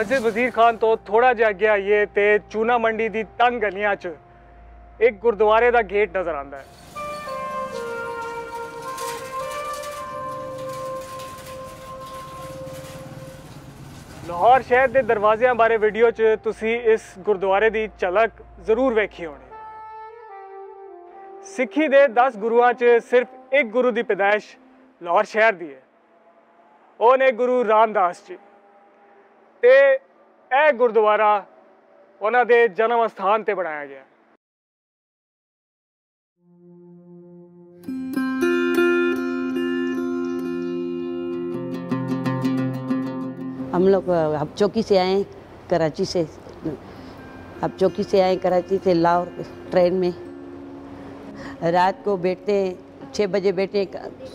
ਮਸਜਿਦ ਵਜ਼ੀਰ ਖਾਨ ਤੋਂ ਥੋੜਾ ਜਿਹਾ ਅੱਗੇ ਆਈਏ ਤੇ ਚੂਨਾ ਮੰਡੀ ਦੀ ਤੰਗ ਗਲੀਆਂ 'ਚ ਇੱਕ ਗੁਰਦੁਆਰੇ ਦਾ ਗੇਟ ਨਜ਼ਰ ਆਉਂਦਾ ਹੈ। ਲਾਹੌਰ ਸ਼ਹਿਰ ਦੇ ਦਰਵਾਜ਼ਿਆਂ ਬਾਰੇ ਵੀਡੀਓ 'ਚ ਤੁਸੀਂ ਇਸ ਗੁਰਦੁਆਰੇ ਦੀ ਝਲਕ ਜ਼ਰੂਰ ਵੇਖੀ ਹੋਣੀ। ਸਿੱਖੀ ਦੇ 10 ਗੁਰੂਆਂ 'ਚ ਸਿਰਫ ਇੱਕ ਗੁਰੂ ਦੀ ਪੈਦਾਇਸ਼ ਲਾਹੌਰ ਸ਼ਹਿਰ ਦੀ ਹੈ। ਉਹ ਨੇ ਗੁਰੂ ਰਾਮਦਾਸ ਜੀ। ਤੇ ਇਹ ਗੁਰਦੁਆਰਾ ਉਹਨਾਂ ਦੇ ਜਨਮ ਸਥਾਨ ਤੇ ਬਣਾਇਆ ਗਿਆ ਹੈ। हम लोग अब चौकी से आए कराची से अब चौकी से आए कराची से लाहौर ट्रेन में रात को बैठते हैं छः बजे बैठे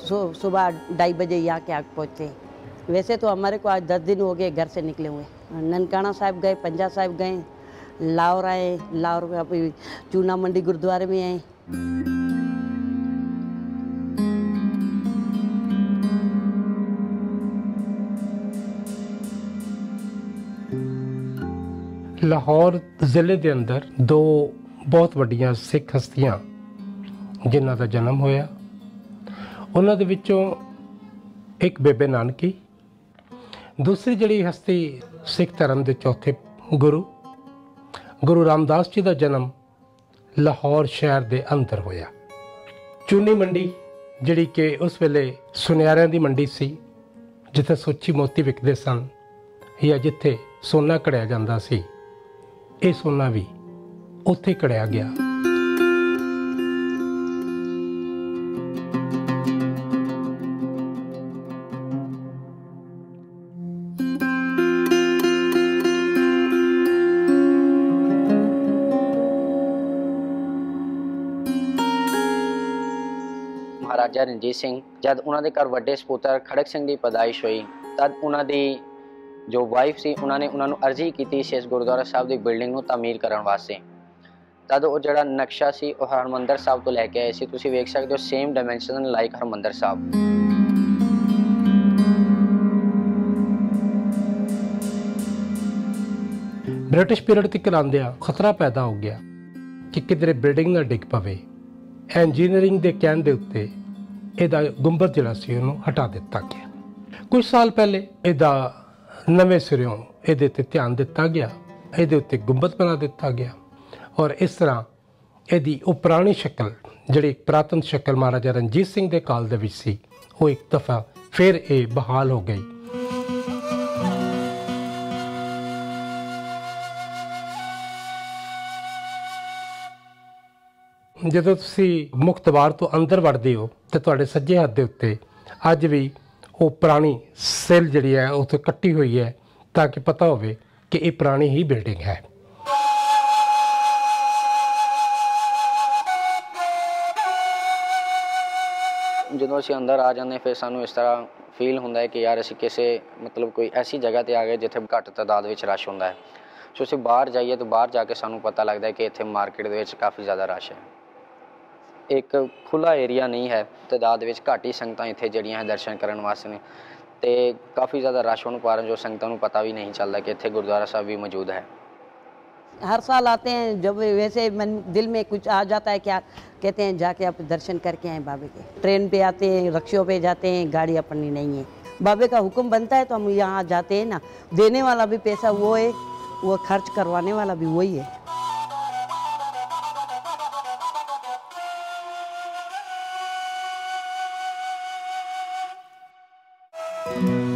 सु- सुबह ढाई बजे यहाँ के आग पहुँचते हैं वैसे तो हमारे को आज दस दिन हो गए घर से निकले हुए ननकाना साहिब गए पंजा साहिब गए लाहौर आए लाहौर में अभी चूना मंडी गुरुद्वारे में आए ਲਾਹੌਰ ਜ਼ਿਲ੍ਹੇ ਦੇ ਅੰਦਰ ਦੋ ਬਹੁਤ ਵੱਡੀਆਂ ਸਿੱਖ ਹਸਤੀਆਂ ਜਿਨ੍ਹਾਂ ਦਾ ਜਨਮ ਹੋਇਆ ਉਹਨਾਂ ਦੇ ਵਿੱਚੋਂ ਇੱਕ ਬੇਬੇ ਨਾਨਕੀ ਦੂਸਰੀ ਜਿਹੜੀ ਹਸਤੀ ਸਿੱਖ ਧਰਮ ਦੇ ਚੌਥੇ ਗੁਰੂ ਗੁਰੂ ਰਾਮਦਾਸ ਜੀ ਦਾ ਜਨਮ ਲਾਹੌਰ ਸ਼ਹਿਰ ਦੇ ਅੰਦਰ ਹੋਇਆ। ਚੂਨੀ ਮੰਡੀ ਜਿਹੜੀ ਕਿ ਉਸ ਵੇਲੇ ਸੁਨਿਆਰਿਆਂ ਦੀ ਮੰਡੀ ਸੀ, ਜਿੱਥੇ ਸੋਚੀ ਮੋਤੀ ਵਿਕਦੇ ਸਨ ਜਾਂ ਜਿੱਥੇ ਸੋਨਾ ਕੜਿਆ ਜਾਂਦਾ ਸੀ। ਇਹ ਸੋਨਾ ਵੀ ਉੱਥੇ ਕੜਿਆ ਗਿਆ। ਮਹਾਰਾਜਾ ਰਣਜੀਤ ਸਿੰਘ, ਜਦ ਉਹਨਾਂ ਦੇ ਘਰ ਵੱਡੇ ਸਪੁੱਤਰ ਖੜਕ ਸਿੰਘ ਦੀ ਪੈਦਾਇਸ਼ ਹੋਈ, ਤਦ ਉਹਨਾਂ ਦੀ ਜੋ ਵਾਈਫ ਸੀ, ਉਹਨਾਂ ਨੇ ਉਹਨਾਂ ਨੂੰ ਅਰਜ਼ੀ ਕੀਤੀ ਸੀ ਗੁਰਦੁਆਰਾ ਸਾਹਿਬ ਦੀ ਬਿਲਡਿੰਗ ਨੂੰ ਤਾਮੀਰ ਕਰਨ ਵਾਸਤੇ। ਤਦ ਉਹ ਜਿਹੜਾ ਨਕਸ਼ਾ ਸੀ, ਉਹ ਹਰਮੰਦਰ ਸਾਹਿਬ ਤੋਂ ਲੈ ਕੇ ਆਏ ਸੀ। ਤੁਸੀਂ ਵੇਖ ਸਕਦੇ ਹੋ same dimension like Harmandar Sahib. British period ਤੱਕ ਆਉਂਦਿਆਂ ਖਤਰਾ ਪੈਦਾ ਹੋ ਗਿਆ ਕਿ ਕਿਧਰੇ ਬਿਲਡਿੰਗ ਨਾ ਡਿੱਗ ਪਵੇ। ਇੰਜੀਨੀਅਰਿੰਗ ਦੇ ਕਹਿਣ ਦੇ ਉੱਤੇ ਇਹਦਾ ਗੁੰਬਦ ਜਿਹੜਾ ਸੀ ਉਹਨੂੰ ਹਟਾ ਦਿੱਤਾ ਗਿਆ। ਕੁਝ ਸਾਲ ਪਹਿਲੇ ਇਹਦਾ ਨਵੇਂ ਸਿਰਿਓਂ ਇਹਦੇ ਤੇ ਧਿਆਨ ਦਿੱਤਾ ਗਿਆ, ਇਹਦੇ ਉੱਤੇ ਗੁੰਬਦ ਬਣਾ ਦਿੱਤਾ ਗਿਆ ਔਰ ਇਸ ਤਰ੍ਹਾਂ ਇਹਦੀ ਉਹ ਪੁਰਾਣੀ ਸ਼ਕਲ, ਜਿਹੜੀ ਪ੍ਰਾਤਨ ਸ਼ਕਲ ਮਹਾਰਾਜਾ ਰਣਜੀਤ ਸਿੰਘ ਦੇ ਕਾਲ ਦੇ ਵਿੱਚ ਸੀ, ਉਹ ਇੱਕ ਦਫਾ ਫਿਰ ਇਹ ਬਹਾਲ ਹੋ ਗਈ। ਜਦੋਂ ਤੁਸੀਂ ਮੁੱਖ ਦਵਾਰ ਤੋਂ ਅੰਦਰ ਵੜਦੇ ਹੋ ਤੇ ਤੁਹਾਡੇ ਸੱਜੇ ਹੱਥ ਦੇ ਉੱਤੇ ਅੱਜ ਵੀ ਉਹ ਪੁਰਾਣੀ ਸੈੱਲ ਜਿਹੜੀ ਹੈ ਉੱਥੇ ਕੱਟੀ ਹੋਈ ਹੈ ਤਾਂ ਕਿ ਪਤਾ ਹੋਵੇ ਕਿ ਇਹ ਪੁਰਾਣੀ ਹੀ ਬਿਲਡਿੰਗ ਹੈ। ਜਦੋਂ ਅਸੀਂ ਅੰਦਰ ਆ ਜਾਂਦੇ, ਫਿਰ ਸਾਨੂੰ ਇਸ ਤਰ੍ਹਾਂ ਫੀਲ ਹੁੰਦਾ ਹੈ ਕਿ ਯਾਰ ਅਸੀਂ ਕਿਸੇ ਮਤਲਬ ਕੋਈ ਐਸੀ ਜਗ੍ਹਾ ਤੇ ਆ ਗਏ ਜਿੱਥੇ ਘੱਟ ਤਾਦਾਦ ਵਿੱਚ ਰਸ਼ ਹੁੰਦਾ ਹੈ। ਸੋ ਅਸੀਂ ਬਾਹਰ ਜਾਈਏ ਤਾਂ ਬਾਹਰ ਜਾ ਕੇ ਸਾਨੂੰ ਪਤਾ ਲੱਗਦਾ ਹੈ ਕਿ ਇੱਥੇ ਮਾਰਕੀਟ ਦੇ ਵਿੱਚ ਕਾਫੀ ਜ਼ਿਆਦਾ ਰਸ਼ ਹੈ। ਇੱਕ ਖੁੱਲਾ ਏਰੀਆ ਨਹੀਂ ਹੈ ਤਾਦਾਦ ਵਿੱਚ ਘੱਟ ਹੀ ਸੰਗਤਾਂ ਇੱਥੇ ਜਿਹੜੀਆਂ ਹੈ ਦਰਸ਼ਨ ਕਰਨ ਵਾਸਤੇ ਨੇ ਤੇ ਕਾਫੀ ਜ਼ਿਆਦਾ ਰਸ਼ ਹੋਣ ਕਾਰਨ ਜੋ ਸੰਗਤਾਂ ਨੂੰ ਪਤਾ ਵੀ ਨਹੀਂ ਚੱਲਦਾ ਕਿ ਇੱਥੇ ਗੁਰਦੁਆਰਾ ਸਾਹਿਬ ਵੀ ਮੌਜੂਦ ਹੈ हर साल आते हैं जब वैसे मन दिल में कुछ आ जाता है क्या कहते हैं जाके आप दर्शन करके आए बाबे के ट्रेन पे आते हैं रक्षों पे जाते हैं गाड़ी अपनी नहीं है बाबे का हुक्म बनता है तो हम यहाँ जाते हैं ना देने वाला भी पैसा वो है वो खर्च करवाने वाला भी वही है हाँ